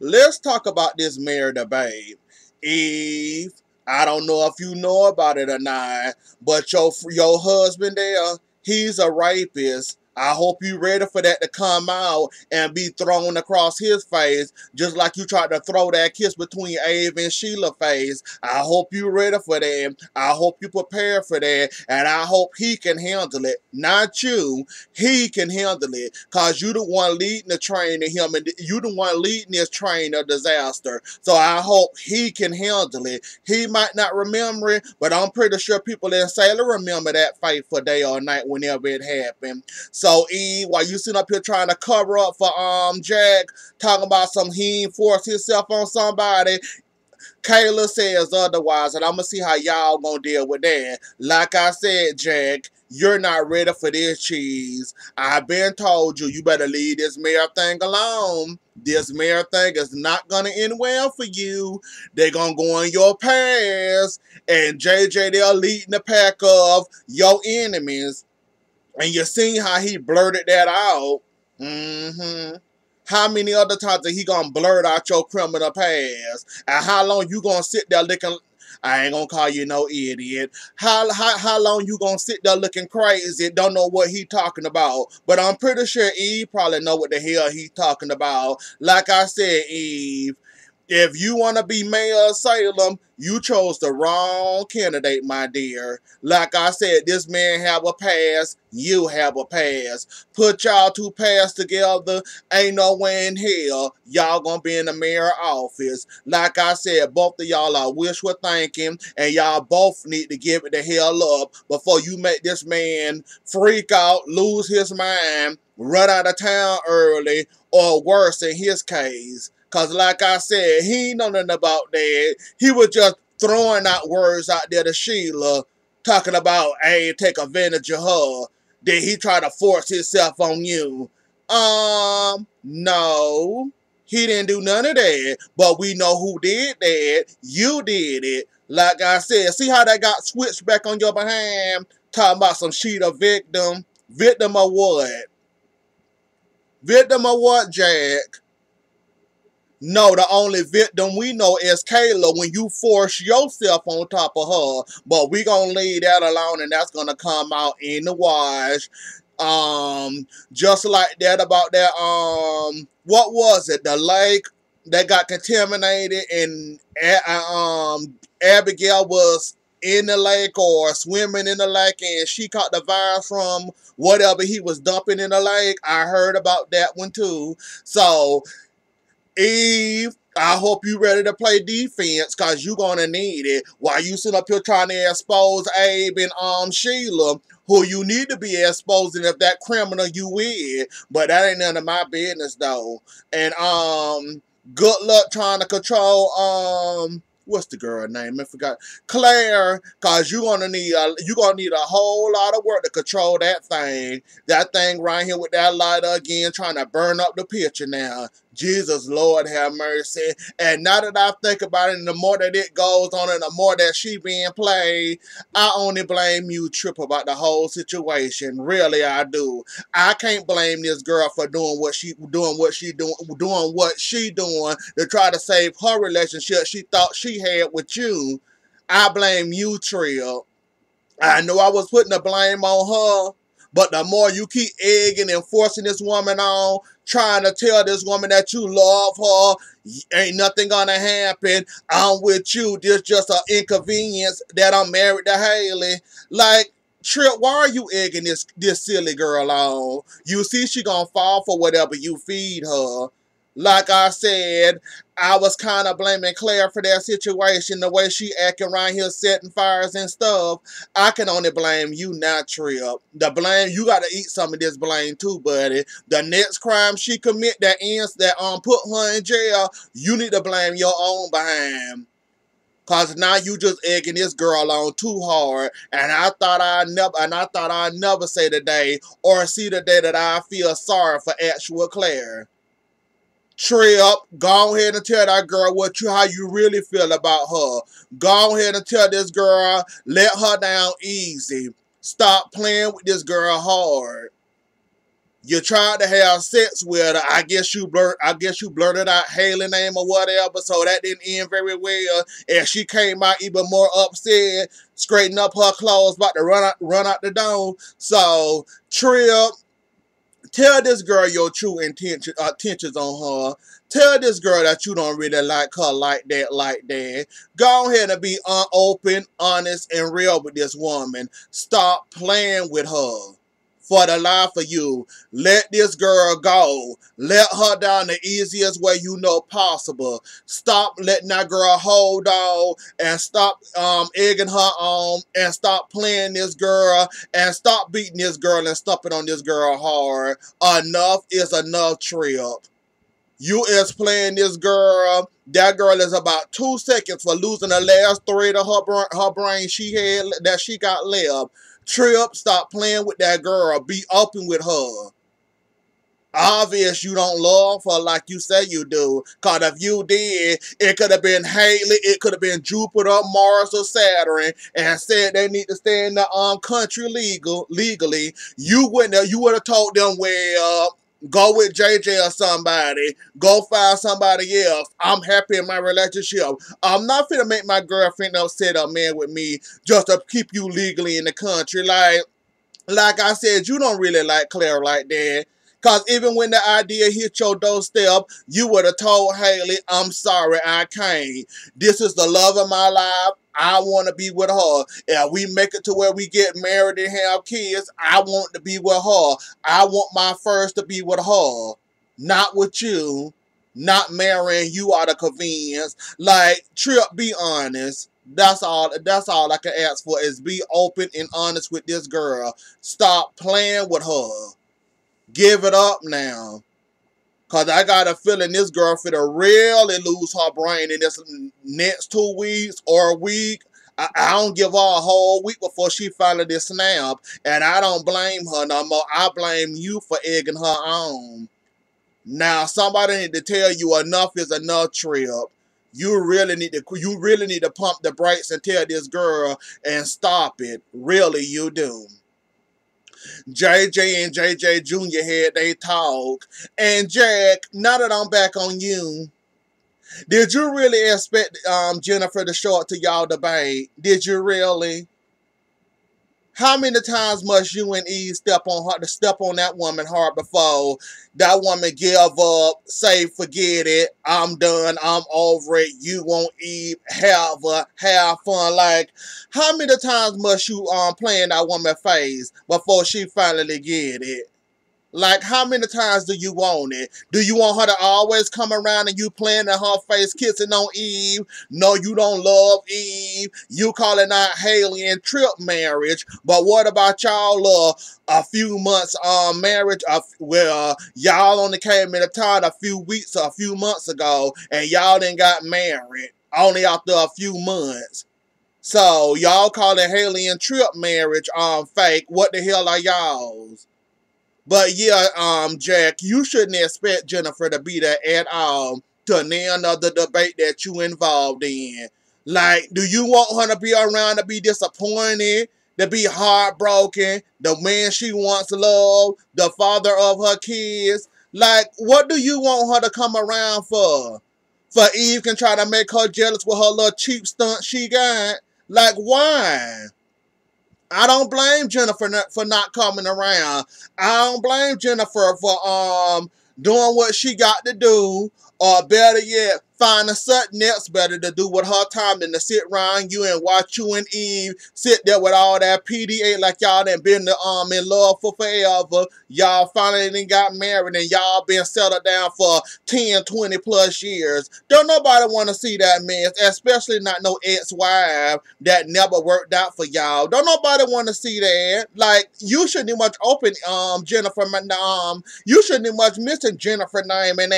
let's talk about this mayor debate. Eve, I don't know if you know about it or not, but your your husband there, he's a rapist. I hope you ready for that to come out and be thrown across his face, just like you tried to throw that kiss between Abe and Sheila face. I hope you ready for that. I hope you prepare for that, and I hope he can handle it. Not you. He can handle it, cause you the one leading the train to him, and you the one leading this train of disaster. So I hope he can handle it. He might not remember it, but I'm pretty sure people in Salem remember that fight for day or night whenever it happened. So so E, while you sitting up here trying to cover up for um Jack, talking about some he forced himself on somebody, Kayla says otherwise, and I'm gonna see how y'all gonna deal with that. Like I said, Jack, you're not ready for this cheese. I've been told you, you better leave this mayor thing alone. This mayor thing is not gonna end well for you. They're gonna go in your past, and JJ, they're leading the pack of your enemies. And you seen how he blurted that out. Mm-hmm. How many other times are he gonna blurt out your criminal past? And how long you gonna sit there looking I ain't gonna call you no idiot. How how how long you gonna sit there looking crazy, don't know what he talking about? But I'm pretty sure Eve probably know what the hell he talking about. Like I said, Eve, if you want to be mayor of Salem, you chose the wrong candidate, my dear. Like I said, this man have a pass, you have a pass. Put y'all two pass together, ain't no way in hell y'all gonna be in the mayor office. Like I said, both of y'all are wishful thinking, and y'all both need to give it the hell up before you make this man freak out, lose his mind, run out of town early, or worse in his case. Cause like I said, he ain't know nothing about that. He was just throwing out words out there to Sheila, talking about, hey, take advantage of her. Did he try to force himself on you? Um, no. He didn't do none of that. But we know who did that. You did it. Like I said, see how that got switched back on your behind? Talking about some Sheila victim. Victim of what? Victim of what, Jack? No, the only victim we know is Kayla when you force yourself on top of her. But we gonna leave that alone and that's gonna come out in the wash. Um, just like that about that, um, what was it? The lake that got contaminated and um Abigail was in the lake or swimming in the lake and she caught the virus from whatever he was dumping in the lake. I heard about that one too. So Eve, I hope you ready to play defense because you going to need it. While you sit up here trying to expose Abe and um Sheila, who you need to be exposing if that criminal you is. But that ain't none of my business though. And um, good luck trying to control um what's the girl name? I forgot. Claire, cause you gonna need a you gonna need a whole lot of work to control that thing. That thing right here with that lighter again, trying to burn up the picture now. Jesus, Lord have mercy. And now that I think about it, and the more that it goes on and the more that she being played, I only blame you, Trip, about the whole situation. Really, I do. I can't blame this girl for doing what she doing what she doing doing what she doing to try to save her relationship she thought she had with you. I blame you, Trip. I know I was putting the blame on her, but the more you keep egging and forcing this woman on, trying to tell this woman that you love her, ain't nothing gonna happen. I'm with you. This just an inconvenience that I'm married to Haley. Like, Trip, why are you egging this this silly girl on? You see she gonna fall for whatever you feed her. Like I said, I was kind of blaming Claire for that situation, the way she acting around here setting fires and stuff. I can only blame you, not Trip. The blame, you got to eat some of this blame too, buddy. The next crime she commit that ends that um put her in jail, you need to blame your own behind. Cause now you just egging this girl on too hard, and I thought I never, and I thought I never say the day or see the day that I feel sorry for actual Claire. Trip, go ahead and tell that girl what you how you really feel about her. Go ahead and tell this girl, let her down easy. Stop playing with this girl hard. You tried to have sex with her. I guess you blurt. I guess you blurted out Haley name or whatever. So that didn't end very well. And she came out even more upset, straightening up her clothes, about to run out, run out the door. So Trip, tell this girl your true intention, uh, intentions on her. Tell this girl that you don't really like her like that, like that. Go ahead and be open, honest, and real with this woman. Stop playing with her for the life of you. Let this girl go. Let her down the easiest way you know possible. Stop letting that girl hold on and stop um, egging her on and stop playing this girl and stop beating this girl and stomping on this girl hard. Enough is enough, Trip. You is playing this girl. That girl is about two seconds for losing the last three of her, her brain she had that she got left. Trip, stop playing with that girl. Be open with her. Obvious you don't love her like you say you do. Cause if you did, it could have been Haley, it could have been Jupiter, Mars, or Saturn, and said they need to stay in the um country legal legally. You wouldn't have, you would have told them, well, Go with JJ or somebody. Go find somebody else. I'm happy in my relationship. I'm not finna make my girlfriend upset or man with me just to keep you legally in the country. Like, like I said, you don't really like Claire like that. Cause even when the idea hit your doorstep, you would have told Haley, I'm sorry, I can't. This is the love of my life. I want to be with her. If we make it to where we get married and have kids, I want to be with her. I want my first to be with her, not with you. Not marrying you out of convenience. Like, Trip, be honest. That's all that's all I can ask for is be open and honest with this girl. Stop playing with her. Give it up now. Cause I got a feeling this girl finna really lose her brain in this next two weeks or a week. I, I don't give her a whole week before she finally this snap. And I don't blame her no more. I blame you for egging her on. Now somebody need to tell you enough is enough trip. You really need to you really need to pump the brakes and tell this girl and stop it. Really you do. JJ and JJ Jr. had they talk. And Jack, now that I'm back on you, did you really expect um, Jennifer to show up to y'all debate? Did you really? How many times must you and Eve step on her step on that woman hard before that woman give up, say forget it, I'm done, I'm over it, you won't Eve, have a have fun. Like, how many times must you um play in that woman phase before she finally get it? Like, how many times do you want it? Do you want her to always come around and you playing in her face, kissing on Eve? No, you don't love Eve. You calling out Haley and Trip marriage. But what about y'all uh, a few months um marriage? Uh, well, y'all only came in the town a few weeks or a few months ago, and y'all didn't got married only after a few months. So y'all calling Haley and Trip marriage um fake. What the hell are y'all's? But yeah, um, Jack, you shouldn't expect Jennifer to be there at all to none of the debate that you involved in. Like, do you want her to be around to be disappointed, to be heartbroken, the man she wants to love, the father of her kids? Like, what do you want her to come around for? For Eve can try to make her jealous with her little cheap stunt she got? Like, why? I don't blame Jennifer for not coming around. I don't blame Jennifer for um doing what she got to do, or better yet, finding something else better to do with her time than to sit around you and watch you and Eve sit there with all that PDA like y'all done been the, um in love for forever. Y'all finally done got married and y'all been settled down for 10, 20 plus years. Don't nobody want to see that man, especially not no ex-wife that never worked out for y'all. Don't nobody want to see that. Like, you shouldn't much open um Jennifer um you shouldn't much missing Jennifer name and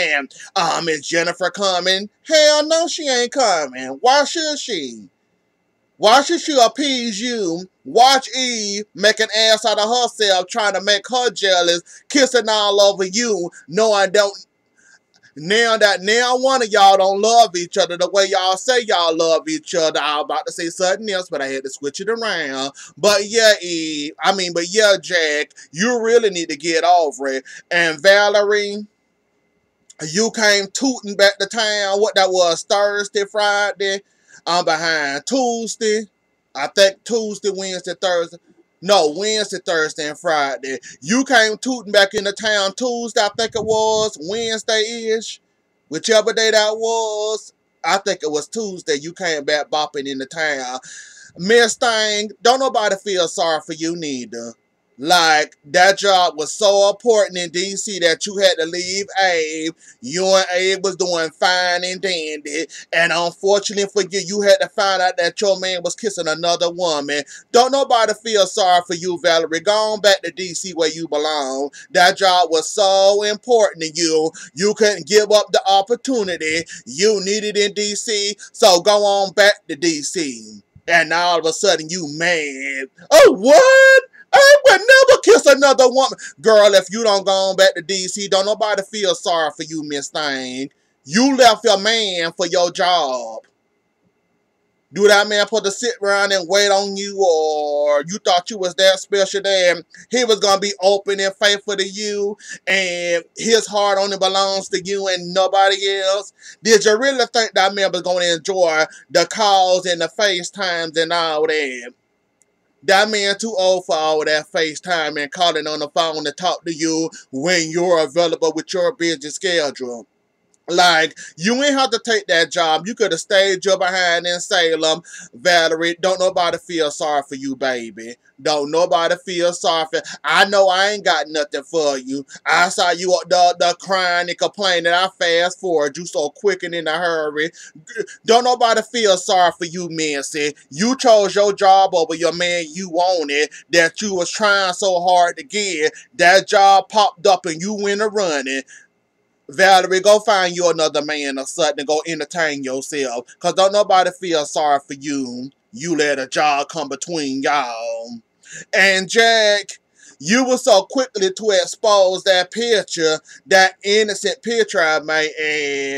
um is Jennifer coming? Hell no, she ain't coming. Why should she? Why should she appease you? Watch Eve make an ass out of herself, trying to make her jealous, kissing all over you, knowing don't now that now one of y'all don't love each other the way y'all say y'all love each other. I was about to say something else, but I had to switch it around. But yeah, Eve, I mean, but yeah, Jack, you really need to get over it. And Valerie, you came tooting back to town. What that was Thursday, Friday. I'm behind Tuesday. I think Tuesday, Wednesday, Thursday. No, Wednesday, Thursday, and Friday. You came tooting back into town Tuesday, I think it was, Wednesday-ish. Whichever day that was, I think it was Tuesday, you came back bopping into town. Miss Thing, don't nobody feel sorry for you neither. Like, that job was so important in D.C. that you had to leave Abe. You and Abe was doing fine and dandy. And unfortunately for you, you had to find out that your man was kissing another woman. Don't nobody feel sorry for you, Valerie. Go on back to D.C. where you belong. That job was so important to you. You couldn't give up the opportunity. You needed in D.C. So go on back to D.C. And now all of a sudden you mad. Oh, what? I would never kiss another woman. Girl, if you don't go on back to DC, don't nobody feel sorry for you, Miss Thing. You left your man for your job. Do that man put to sit around and wait on you, or you thought you was that special that he was gonna be open and faithful to you, and his heart only belongs to you and nobody else? Did you really think that man was gonna enjoy the calls and the FaceTimes and all that? That man too old for all that FaceTime and calling on the phone to talk to you when you're available with your busy schedule. Like, you ain't have to take that job. You could have stayed your behind in Salem. Valerie, don't nobody feel sorry for you, baby. Don't nobody feel sorry for I know I ain't got nothing for you. I saw you the, the crying and complaining. I fast forward you so quick and in a hurry. Don't nobody feel sorry for you, Mincy. You chose your job over your man you wanted that you was trying so hard to get. That job popped up and you went a running. Valerie, go find you another man or something go entertain yourself. Cause don't nobody feel sorry for you. You let a job come between y'all. And Jack, you were so quickly to expose that picture, that innocent picture I may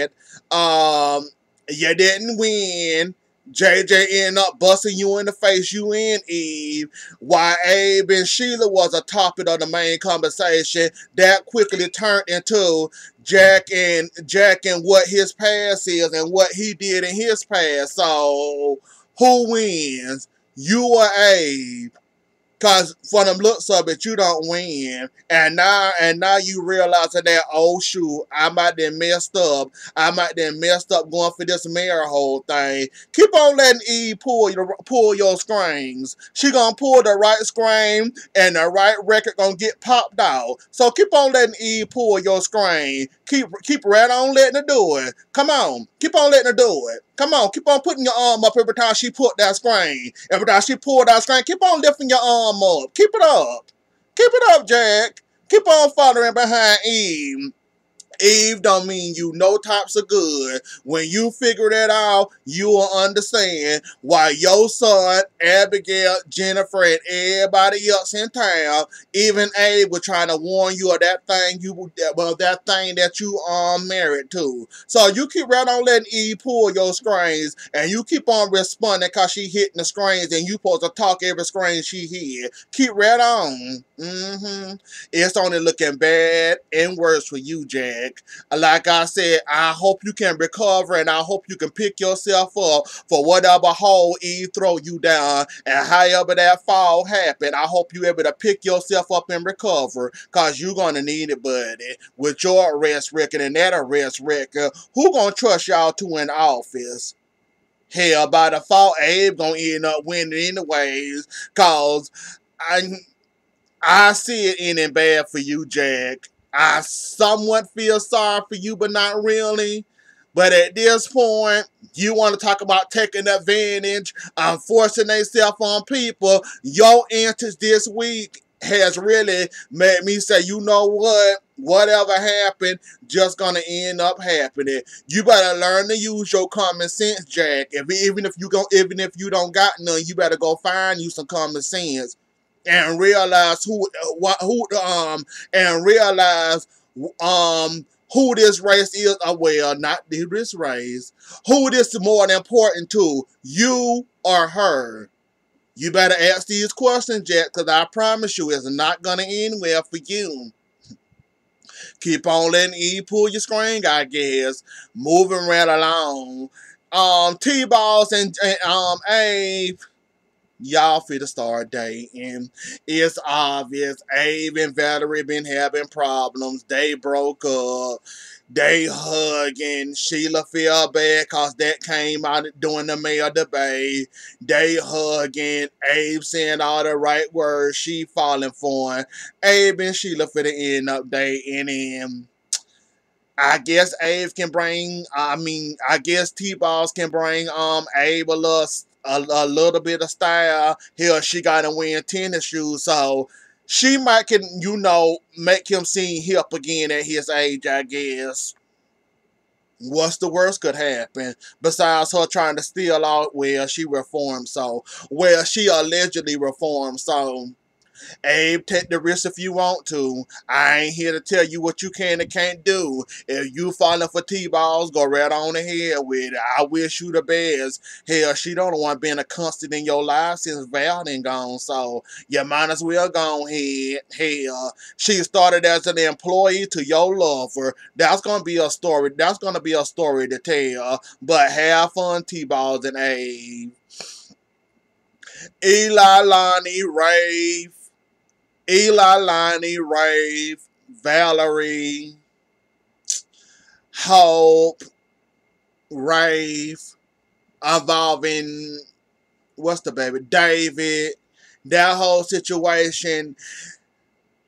add. Um, you didn't win. JJ ended up busting you in the face, you and Eve. Why Abe and Sheila was a topic of the main conversation that quickly turned into Jack and Jack and what his past is and what he did in his past. So who wins? You or Abe? Cause for them looks of it, you don't win. And now and now you realize that oh shoot, I might then messed up. I might then messed up going for this mayor whole thing. Keep on letting Eve pull your pull your strings. She gonna pull the right string and the right record gonna get popped out. So keep on letting Eve pull your string. Keep keep right on letting her do it. Come on. Keep on letting her do it. Come on, keep on putting your arm up every time she put that screen. Every time she pulled that screen, keep on lifting your arm up. Keep it up. Keep it up, Jack. Keep on following behind Eve. Eve don't mean you no types of good. When you figure that out, you will understand why your son, Abigail, Jennifer, and everybody else in town, even Abe was trying to warn you of that thing you well that thing that you are um, married to. So you keep right on letting Eve pull your screens and you keep on responding cause she hitting the screens and you supposed to talk every screen she hit. Keep right on. Mm-hmm. It's only looking bad and worse for you, Jack. Uh, like I said, I hope you can recover and I hope you can pick yourself up for whatever hole he throw you down and however that fall happen. I hope you able to pick yourself up and recover because you're going to need it, buddy. With your arrest record and that arrest record, who going to trust y'all to in office? Hell, by the default, Abe gonna end up winning anyways, cause I I see it ending bad for you, Jack. I somewhat feel sorry for you, but not really. But at this point, you want to talk about taking advantage, um, forcing themselves on people. Your antics this week has really made me say, you know what? Whatever happened, just gonna end up happening. You better learn to use your common sense, Jack. If even if you go, even if you don't got none, you better go find you some common sense and realize who who um and realize um who this race is. Uh, well, not this race. Who this is more important to, you or her? You better ask these questions, Jack, because I promise you it's not to end well for you. Keep on letting E pull your string, I guess. Moving right along. Um, T-Balls and, and um, Abe y'all fit to start dating. It's obvious. Abe and Valerie been having problems. They broke up. They hugging. Sheila feel bad cause that came out during the male debate. They hugging. Abe saying all the right words. She falling for him. Abe and Sheila for the end up dating him. I guess Abe can bring. I mean, I guess T-Balls can bring um Abe a little a, a little bit of style. Hell, she got to win tennis shoes, so she might can you know make him seem hip again at his age. I guess. What's the worst could happen besides her trying to steal out? Well, she reformed, so well she allegedly reformed, so Abe, take the risk if you want to. I ain't here to tell you what you can and can't do. If you falling for T-balls, go right on ahead with it. I wish you the best. Hell, she don't want being a constant in your life since Val done gone, so you might as well go ahead. Hell, she started as an employee to your lover. That's gonna be a story. That's gonna be a story to tell. But have fun, T-balls and Abe. Eli, Lani, Rafe, Eli, Lani, Rafe, Valerie, Hope, Rafe, involving what's the baby? David. That whole situation.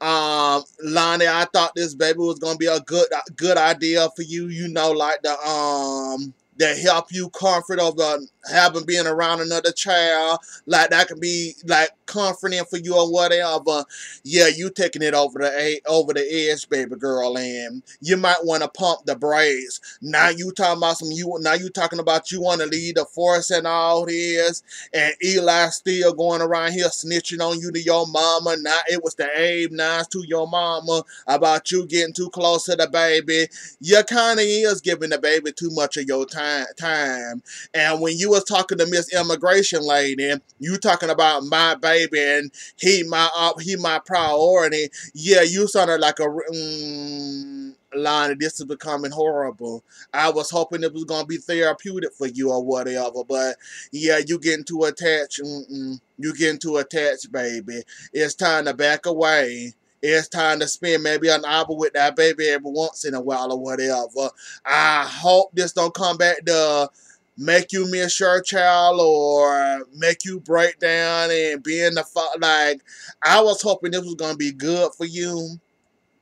Um, Lani, I thought this baby was gonna be a good good idea for you. You know, like the um that help you comfort over having being around another child. Like that can be like comforting for you or whatever. Yeah, you taking it over the over the edge, baby girl, and you might want to pump the brakes. Now you talking about some you now you talking about you want to lead the force and all this, and Eli still going around here snitching on you to your mama. Now it was the Abe nice to your mama about you getting too close to the baby. You kind of is giving the baby too much of your time. Time. And when you was talking to Miss Immigration Lady, you talking about my baby and he my uh, he my priority. Yeah, you sounded like a. Mm, line this is becoming horrible. I was hoping it was gonna be therapeutic for you or whatever, but yeah, you getting too attached. Mm -mm. You getting too attached, baby. It's time to back away it's time to spend maybe an hour with that baby every once in a while or whatever. I hope this don't come back to make you miss your child or make you break down and be in the like I was hoping this was gonna be good for you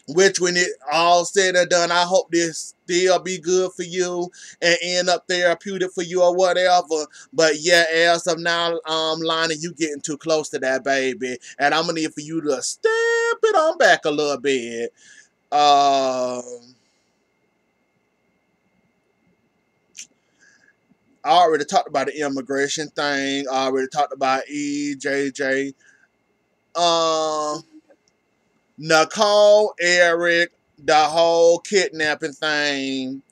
which when it all said and done, I hope this still be good for you and end up therapeutic for you or whatever. But yeah, as of now, um, Lani, you getting too close to that baby, and I'm gonna need for you to step it on back a little bit. Um. I already talked about the immigration thing. I already talked about EJJ. Um, Nicole, Eric, the whole kidnapping thing.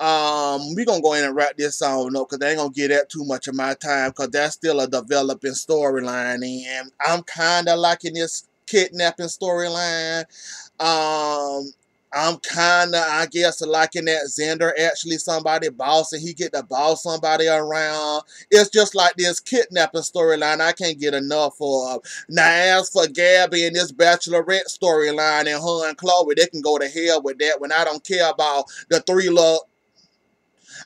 Um, we're gonna go in and wrap this on up because they ain't gonna get that too much of my time because that's still a developing storyline and I'm kinda liking this kidnapping storyline. Um I'm kind of, I guess, liking that Xander actually somebody boss and he get to boss somebody around. It's just like this kidnapping storyline I can't get enough of. Now, as for Gabi and this Bachelorette storyline and her and Chloe, they can go to hell with that when I don't care about the three love.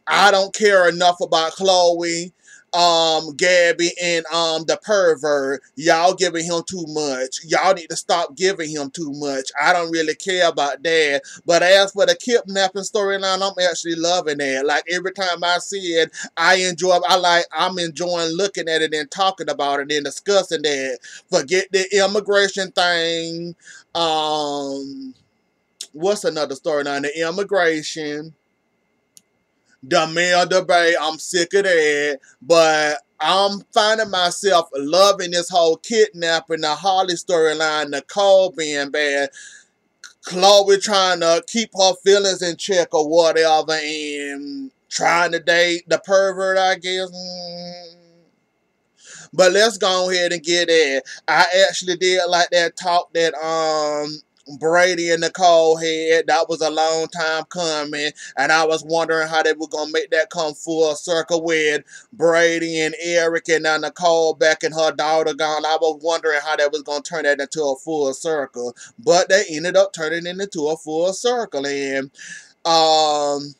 I don't care enough about Chloe um Gabi and um the pervert, y'all giving him too much. Y'all need to stop giving him too much. I don't really care about that. But as for the kidnapping storyline, I'm actually loving that. Like every time I see it, I enjoy I like I'm enjoying looking at it and talking about it and discussing that. Forget the immigration thing. Um what's another storyline? The immigration the male debate. I'm sick of that. But I'm finding myself loving this whole kidnapping, the Holly storyline, Nicole being bad. Chloe trying to keep her feelings in check or whatever and trying to date the pervert, I guess. Mm. But let's go ahead and get it. I actually did like that talk that um Brady and Nicole had. That was a long time coming, and I was wondering how they were gonna make that come full circle with Brady and Eric and now Nicole back and her daughter gone. I was wondering how they was gonna turn that into a full circle, but they ended up turning it into a full circle, and um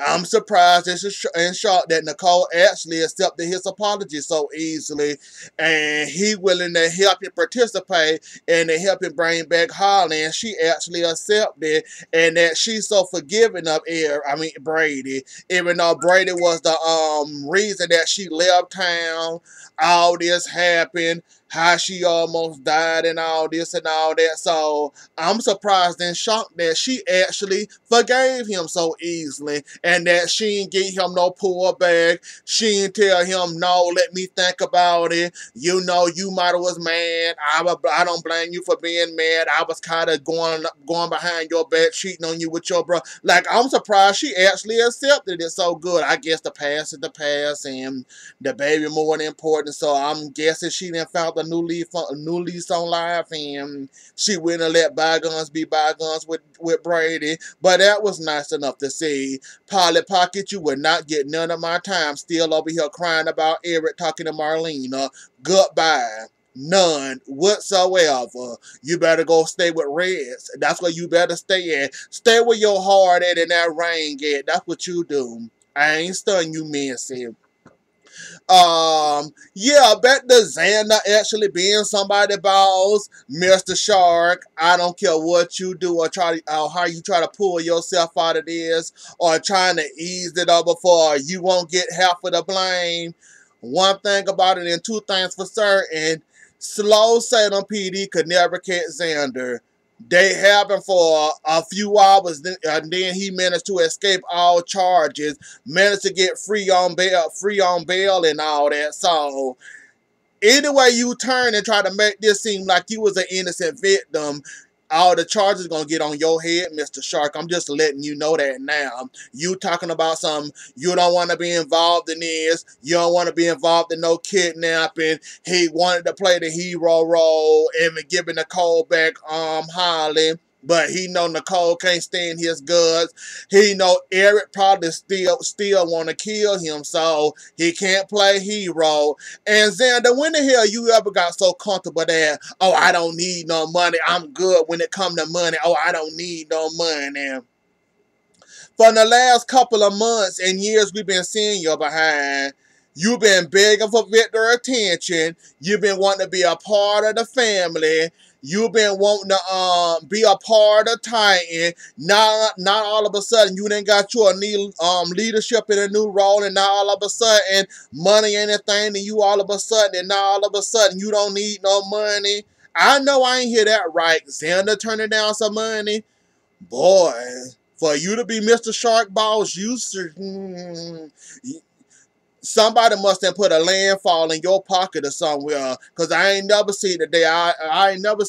I'm surprised and shocked that Nicole actually accepted his apology so easily, and he willing to help him participate and to help him bring back Holly, and she actually accepted, and that she's so forgiving of Air, I mean Brady, even though Brady was the um reason that she left town, all this happened, how she almost died and all this and all that. So I'm surprised and shocked that she actually forgave him so easily and that she didn't give him no pullback. She didn't tell him, no, let me think about it. You know, you might have was mad. I, I don't blame you for being mad. I was kind of going going behind your back, cheating on you with your bro. Like, I'm surprised she actually accepted it so good. I guess the past is the past and the baby more important. So I'm guessing she didn't found the a new leaf, a new lease on life, and she wouldn't let bygones be bygones with with Brady. But that was nice enough to see. Polly Pocket, you would not get none of my time. Still over here crying about Eric talking to Marlena. Goodbye. None whatsoever. You better go stay with Reds. That's where you better stay at. Stay with your heart at in that rain gate. That's what you do. I ain't stunning you, Missy. Um, yeah, bet the Xander actually being somebody boss, Mr. Shark. I don't care what you do or try to, or how you try to pull yourself out of this or trying to ease it up before you won't get half of the blame. One thing about it and two things for certain, slow Salem PD could never catch Xander. They happened for a few hours, and then he managed to escape all charges, managed to get free on bail, free on bail, and all that. So, anyway, you turn and try to make this seem like you was an innocent victim, all the charges gonna get on your head, Mr. Shark. I'm just letting you know that now. You talking about some you don't want to be involved in this. You don't want to be involved in no kidnapping. He wanted to play the hero role and giving the call back um Holly. But he know Nicole can't stand his guts. He know Eric probably still still want to kill him, so he can't play hero. And Xander, when the hell you ever got so comfortable that, oh, I don't need no money. I'm good when it come to money. Oh, I don't need no money. For the last couple of months and years, we've been seeing you behind. You've been begging for Victor attention. You've been wanting to be a part of the family. You've been wanting to um be a part of Titan. Not not all of a sudden you didn't got your new um leadership in a new role, and now all of a sudden money ain't a thing, and you all of a sudden, and now all of a sudden you don't need no money. I know I ain't hear that right. Xander turning down some money. Boy, for you to be Mr. Shark Balls, you mm, somebody must have put a landfall in your pocket or somewhere. Cause I ain't never seen the day. I I ain't never.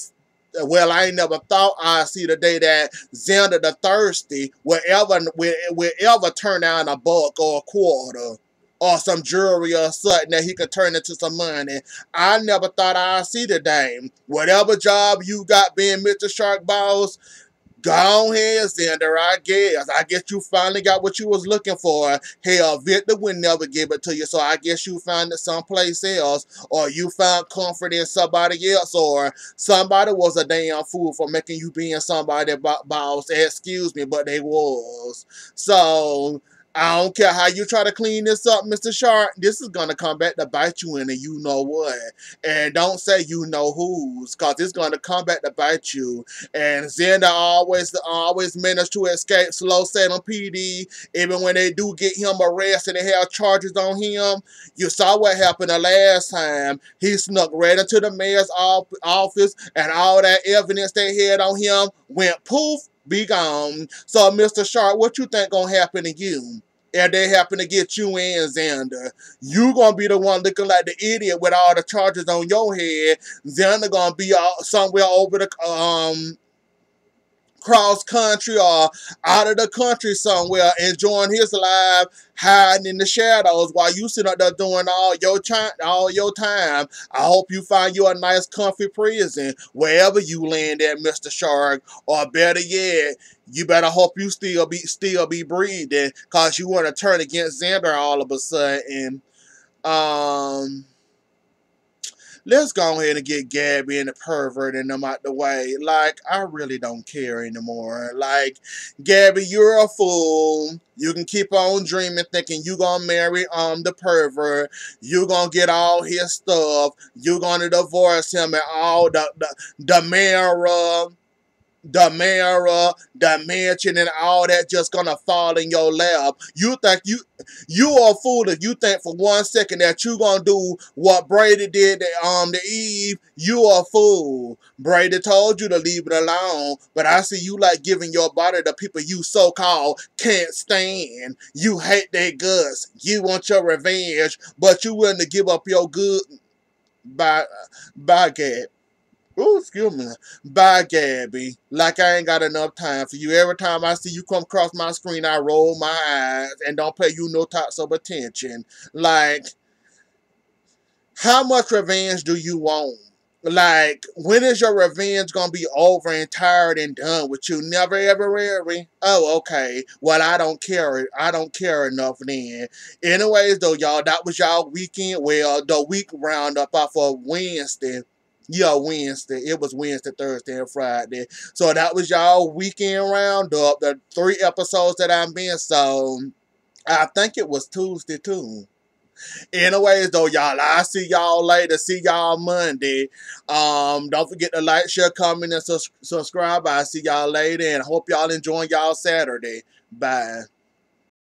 Well, I ain't never thought I'd see the day that Xander the Thirsty will ever will, will ever turn down a buck or a quarter or some jewelry or something that he could turn into some money. I never thought I'd see the day. Whatever job you got being Mr. Shark Boss, Go ahead, Xander, I guess. I guess you finally got what you was looking for. Hell, Victor would never give it to you, so I guess you found it someplace else, or you found comfort in somebody else, or somebody was a damn fool for making you being somebody boss. Excuse me, but they was. So, I don't care how you try to clean this up, Mr. Shark. This is gonna come back to bite you in, and you know what. And don't say you know who's, cause it's gonna come back to bite you. And Xander always, always managed to escape slow Salem PD, even when they do get him arrested and they have charges on him. You saw what happened the last time. He snuck right into the mayor's office, and all that evidence they had on him went poof be gone. So, Mr. Sharp, what you think gonna happen to you? If they happen to get you in, Xander, you gonna be the one looking like the idiot with all the charges on your head. Xander gonna be somewhere over the um cross country or out of the country somewhere enjoying his life hiding in the shadows while you sit up there doing all your time all your time. I hope you find you a nice comfy prison wherever you land at mr shark or better yet you better hope you still be still be breathing cause you want to turn against xander all of a sudden. Um let's go ahead and get Gabi and the pervert and them out the way. Like, I really don't care anymore. Like, Gabi, you're a fool. You can keep on dreaming, thinking you gonna marry um the pervert. You gonna get all his stuff. You gonna divorce him and all the the, the mirror the mirror, the mansion, and all that just gonna fall in your lap. You think you you are fool if you think for one second that you gonna do what Brady did to um to Eve. You are fool. Brady told you to leave it alone, but I see you like giving your body to people you so called can't stand. You hate their guts. You want your revenge, but you willing to give up your good by by God. Oh, excuse me. Bye, Gabi. Like I ain't got enough time for you. Every time I see you come across my screen, I roll my eyes and don't pay you no types of attention. Like, how much revenge do you want? Like, when is your revenge gonna be over and tired and done with you? Never ever really? Oh, okay. Well, I don't care. I don't care enough then. Anyways, though, y'all, that was y'all weekend. Well, the week roundup off of Wednesday yeah, Wednesday. It was Wednesday, Thursday, and Friday. So that was y'all weekend roundup. The three episodes that I'm in. So I think it was Tuesday too. Anyways, though, y'all, I see y'all later. See y'all Monday. Um, don't forget to like, share, comment, and subscribe. I see y'all later, and hope y'all enjoying y'all Saturday. Bye.